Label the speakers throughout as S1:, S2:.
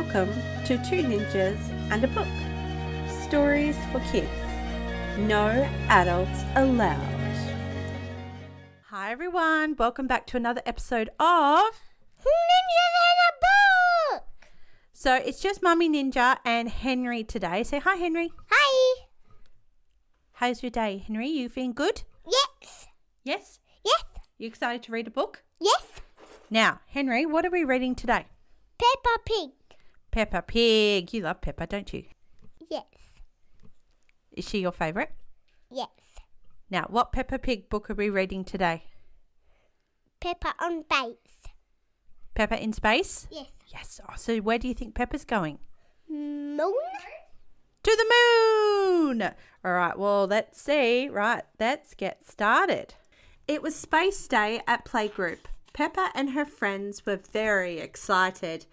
S1: Welcome to Two Ninjas and a Book. Stories for kids. No adults allowed. Hi everyone, welcome back to another episode of
S2: Ninjas in a book.
S1: So it's just Mummy Ninja and Henry today. Say hi Henry.
S2: Hi.
S1: How's your day, Henry? You feeling good?
S2: Yes.
S1: Yes?
S2: Yes.
S1: You excited to read a book?
S2: Yes.
S1: Now, Henry, what are we reading today?
S2: Peppa Pig.
S1: Peppa Pig. You love Peppa, don't you?
S2: Yes.
S1: Is she your favourite?
S2: Yes.
S1: Now, what Peppa Pig book are we reading today?
S2: Peppa on base.
S1: Peppa in Space?
S2: Yes.
S1: Yes. Oh, so where do you think Peppa's going?
S2: Moon.
S1: To the moon! All right, well, let's see. Right, let's get started. It was Space Day at Playgroup. Peppa and her friends were very excited.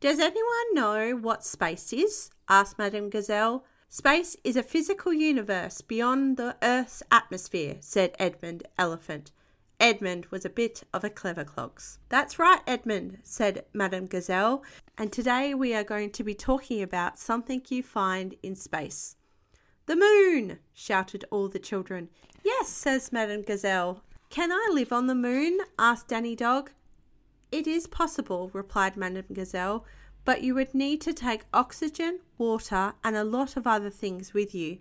S1: Does anyone know what space is? asked Madame Gazelle. Space is a physical universe beyond the Earth's atmosphere, said Edmund Elephant. Edmund was a bit of a clever clogs. That's right, Edmund, said Madame Gazelle, and today we are going to be talking about something you find in space. The moon! shouted all the children. Yes, says Madame Gazelle. Can I live on the moon? asked Danny Dog. It is possible, replied Madame Gazelle, but you would need to take oxygen, water, and a lot of other things with you.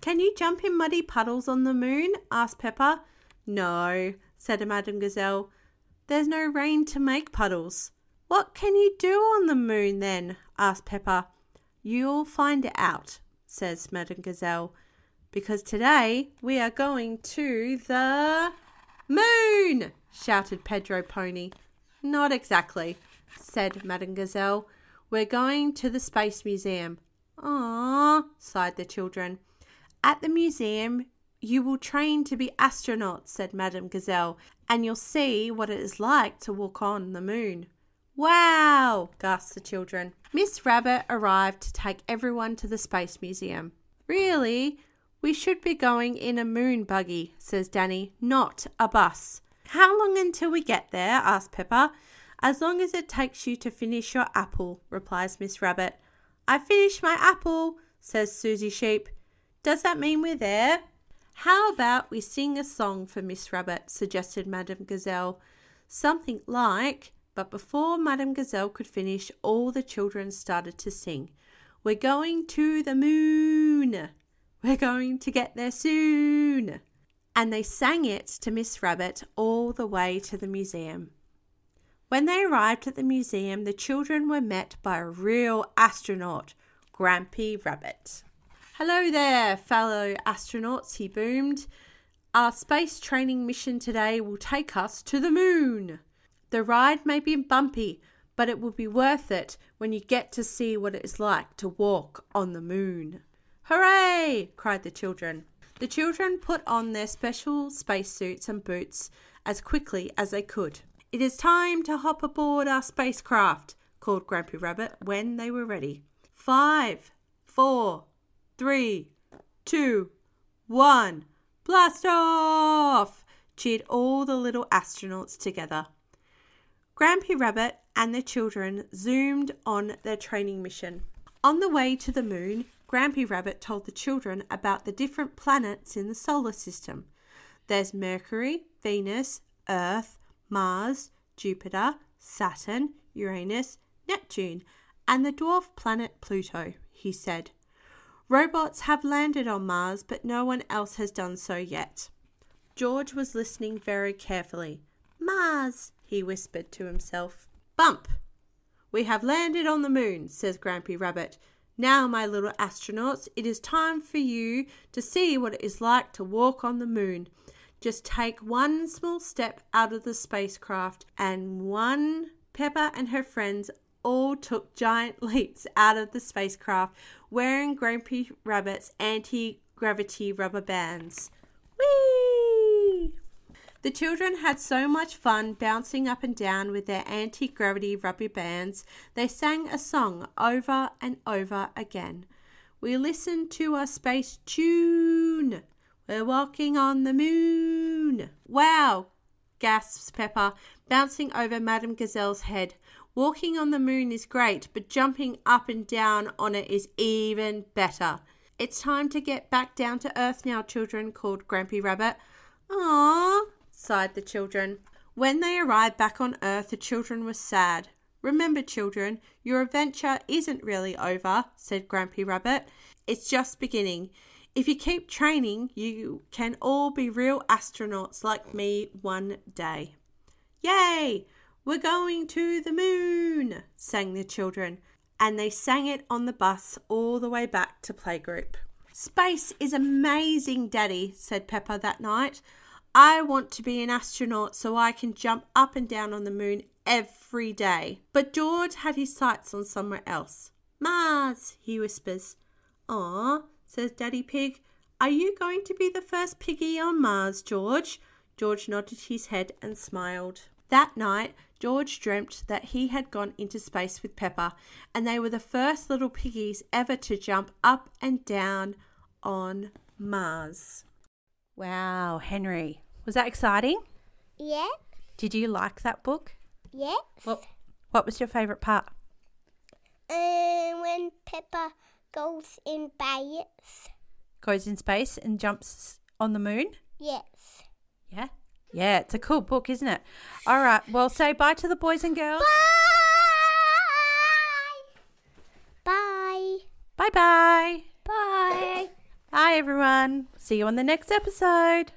S1: Can you jump in muddy puddles on the moon? asked Peppa. No, said Madame Gazelle. There's no rain to make puddles. What can you do on the moon then? asked Peppa. You'll find out, says Madame Gazelle, because today we are going to the moon, shouted Pedro Pony. Not exactly, said Madame Gazelle. We're going to the Space Museum. Ah, sighed the children. At the museum, you will train to be astronauts, said Madame Gazelle, and you'll see what it is like to walk on the moon. Wow! gasped the children. Miss Rabbit arrived to take everyone to the Space Museum. Really? We should be going in a moon buggy, says Danny, not a bus. How long until we get there? asked Peppa. As long as it takes you to finish your apple, replies Miss Rabbit. I finished my apple, says Susie Sheep. Does that mean we're there? How about we sing a song for Miss Rabbit, suggested Madame Gazelle. Something like, but before Madame Gazelle could finish, all the children started to sing. We're going to the moon. We're going to get there soon. And they sang it to Miss Rabbit all the way to the museum. When they arrived at the museum, the children were met by a real astronaut, Grampy Rabbit. Hello there, fellow astronauts, he boomed. Our space training mission today will take us to the moon. The ride may be bumpy, but it will be worth it when you get to see what it is like to walk on the moon. Hooray! cried the children. The children put on their special spacesuits and boots as quickly as they could. It is time to hop aboard our spacecraft, called Grampy Rabbit when they were ready. Five, four, three, two, one, blast off! cheered all the little astronauts together. Grampy Rabbit and the children zoomed on their training mission. On the way to the moon, Grampy Rabbit told the children about the different planets in the solar system. There's Mercury, Venus, Earth, Mars, Jupiter, Saturn, Uranus, Neptune, and the dwarf planet Pluto, he said. Robots have landed on Mars, but no one else has done so yet. George was listening very carefully. Mars, he whispered to himself. Bump! We have landed on the moon, says Grampy Rabbit. Now, my little astronauts, it is time for you to see what it is like to walk on the moon. Just take one small step out of the spacecraft, and one Peppa and her friends all took giant leaps out of the spacecraft wearing Grumpy Rabbit's anti gravity rubber bands. Whee! The children had so much fun bouncing up and down with their anti gravity rubber bands, they sang a song over and over again. We listened to a space tune. We're walking on the moon. Wow! gasps Peppa, bouncing over Madame Gazelle's head. Walking on the moon is great, but jumping up and down on it is even better. It's time to get back down to earth now, children, called Grampy Rabbit. Ah, sighed the children. When they arrived back on earth, the children were sad. Remember, children, your adventure isn't really over, said Grumpy Rabbit. It's just beginning. If you keep training, you can all be real astronauts like me one day. Yay! We're going to the moon, sang the children, and they sang it on the bus all the way back to playgroup. Space is amazing, Daddy, said Peppa that night. I want to be an astronaut so I can jump up and down on the moon every day. But George had his sights on somewhere else. Mars, he whispers. Ah, says Daddy Pig. Are you going to be the first piggy on Mars, George? George nodded his head and smiled. That night, George dreamt that he had gone into space with Peppa, and they were the first little piggies ever to jump up and down on Mars. Wow, Henry. Was that exciting?
S2: Yeah.
S1: Did you like that book?
S2: Yes.
S1: What, what was your favourite part?
S2: And when Peppa goes in space.
S1: Goes in space and jumps on the moon?
S2: Yes.
S1: Yeah. Yeah, it's a cool book, isn't it? All right. Well, say bye to the boys and girls. Bye!
S2: Bye.
S1: Bye bye.
S2: Bye.
S1: Bye, everyone. See you on the next episode.